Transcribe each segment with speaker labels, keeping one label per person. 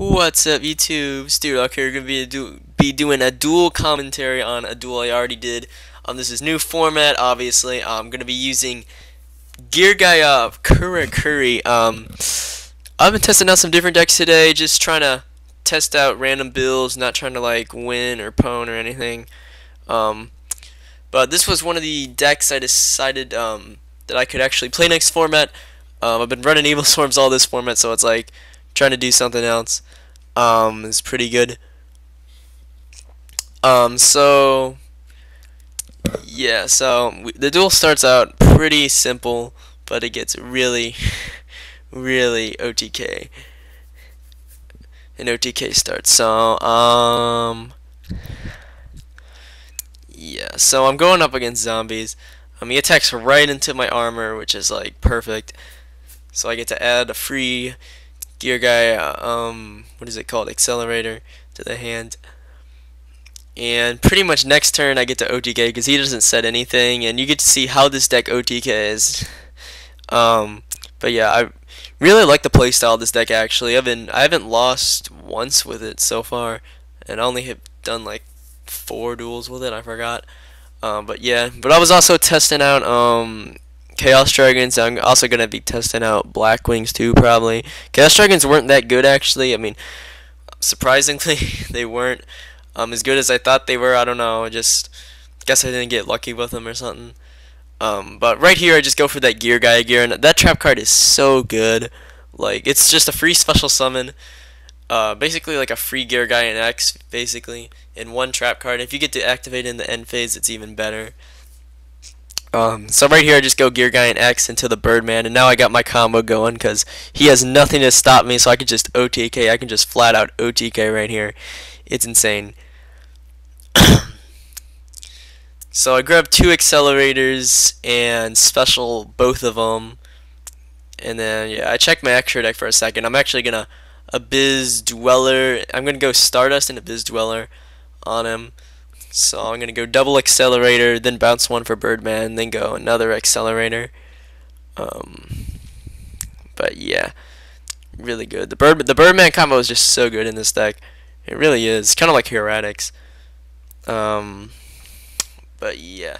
Speaker 1: What's up, YouTube? Steerlock here. Gonna be do be doing a duel commentary on a duel I already did. Um, this is new format. Obviously, I'm gonna be using Geargia Karakuri. Um, I've been testing out some different decks today, just trying to test out random builds, not trying to like win or pwn or anything. Um, but this was one of the decks I decided um that I could actually play next format. Um, I've been running Evilswarms all this format, so it's like trying to do something else. Um, is pretty good. Um, so yeah, so we, the duel starts out pretty simple, but it gets really, really OTK. And OTK starts. So um, yeah, so I'm going up against zombies. Um, he attacks right into my armor, which is like perfect. So I get to add a free Geargia, um, what is it called, accelerator to the hand. And pretty much next turn I get to OTK because he doesn't set anything, and you get to see how this deck OTK is. Um, but yeah, I really like the playstyle of this deck actually. I've been I haven't lost once with it so far, and I only have done like four duels with it. I forgot. Um, but yeah, but I was also testing out um, Chaos Dragons. I'm also going to be testing out Black Wings too, probably. Chaos Dragons weren't that good, actually. I mean, surprisingly, they weren't um, as good as I thought they were. I don't know. I just guess I didn't get lucky with them or something. Um, but right here, I just go for that Geargiagear, and that trap card is so good. Like, it's just a free special summon. Uh, basically like a free Gear Gigant X, basically, in one trap card. If you get to activate in the end phase, it's even better. Um, so right here, I just go Gear Gigant X into the Birdman, and now I got my combo going because he has nothing to stop me, so I can just OTK. I can just flat out OTK right here. It's insane. so I grab two accelerators and special both of them, and then yeah, I check my extra deck for a second. I'm actually gonna Abyss Dweller. I'm gonna go Stardust and Abyss Dweller on him. So I'm going to go double accelerator, then bounce one for Birdman, then go another accelerator. Um, but yeah, really good. The Bird the Birdman combo is just so good in this deck. It really is. Kind of like Heretics. Um, but yeah.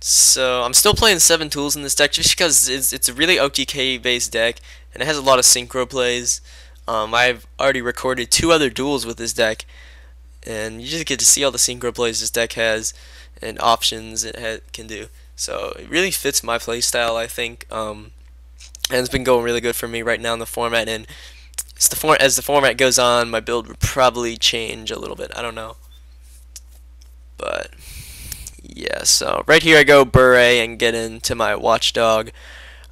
Speaker 1: So I'm still playing seven tools in this deck just because it's it's a really OTK based deck and it has a lot of synchro plays. Um, I've already recorded two other duels with this deck and you just get to see all the synchro plays this deck has and options it ha can do. So it really fits my playstyle, I think, um, and it's been going really good for me right now in the format. And as the for as the format goes on, my build would probably change a little bit. I don't know, but yeah. So right here, I go Burei and get into my Watchdog.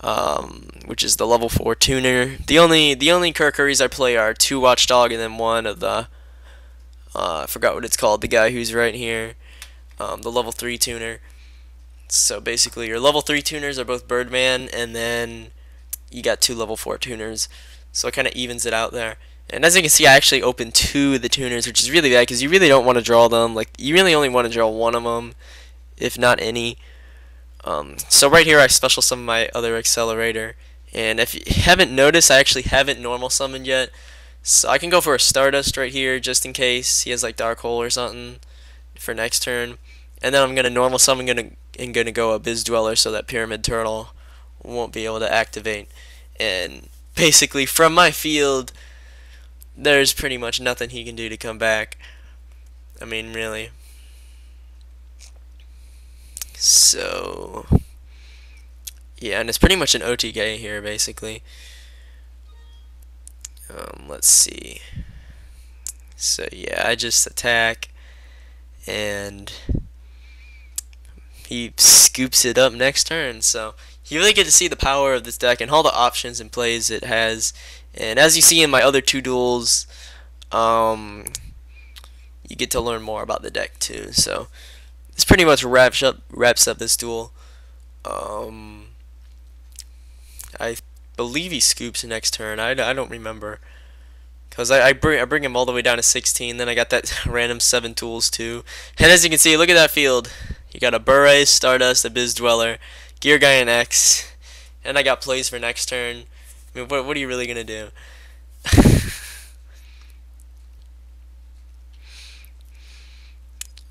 Speaker 1: Um, which is the level four tuner. The only the only Karakuris I play are two Watchdog and then one of the uh, I forgot what it's called. The guy who's right here, um, the level three tuner. So basically, your level three tuners are both Birdman, and then you got two level four tuners. So it kind of evens it out there. And as you can see, I actually opened two of the tuners, which is really bad because you really don't want to draw them. Like you really only want to draw one of them, if not any. Um, so right here, I special summon my other accelerator. And if you haven't noticed, I actually haven't normal summoned yet. So I can go for a Stardust right here just in case he has like Dark Hole or something for next turn. And then I'm gonna normal summon gonna and gonna go a Abyss Dweller so that Pyramid Turtle won't be able to activate. And basically from my field there's pretty much nothing he can do to come back. I mean really. So yeah, and it's pretty much an OTK here basically. Um, let's see. So yeah, I just attack and he scoops it up next turn. So you really get to see the power of this deck and all the options and plays it has. And as you see in my other two duels, um, you get to learn more about the deck too. So this pretty much wraps up wraps up this duel. Um, I believe he scoops next turn. I, I don't remember. Because I, I, bring, I bring him all the way down to 16. Then I got that random 7 tools too. And as you can see, look at that field. You got a Burei, Stardust, a Abyss Dweller, Gear Gigant X. And I got plays for next turn. I mean, what, what are you really going to do?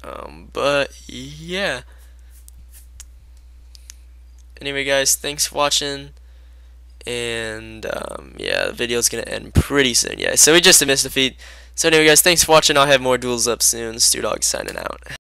Speaker 1: um, but, yeah. Anyway, guys, thanks for watching. And um, yeah, the video's gonna end pretty soon. Yeah, so we just missed defeat. So anyway, guys, thanks for watching. I'll have more duels up soon. Stewdog signing out.